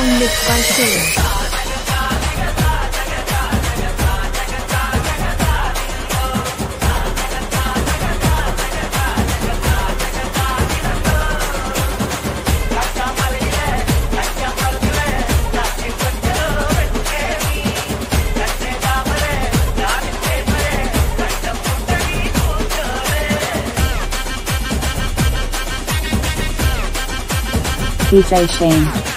mixed by Shane. DJ Shane.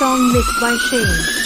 Song mixed by Shane.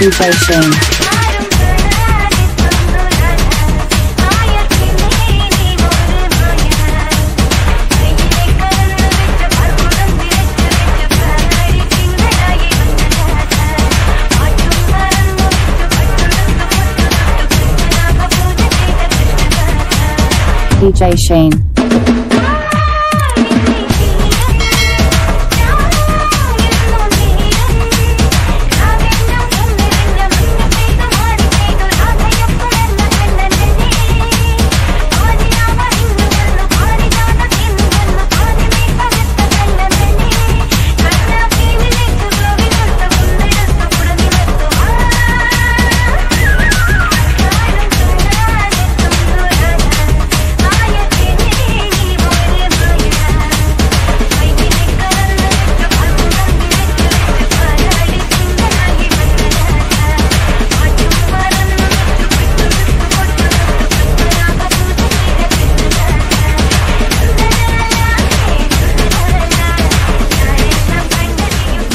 Dubai DJ Shane.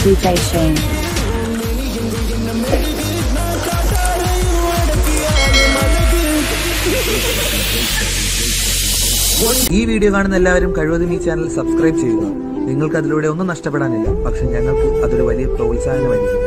DJ Shane. ഈ video കാണുന്ന എല്ലാവരും കഴിവതും ഈ ചാനൽ സബ്സ്ക്രൈബ് ചെയ്യുക. നിങ്ങൾക്ക് അതിലൂടെ ഒന്നും നഷ്ടപ്പെടാനില്ല. പക്ഷെ ഞങ്ങൾക്ക് അതൊരു വലിയ പ്രോത്സാഹനമായിരിക്കും.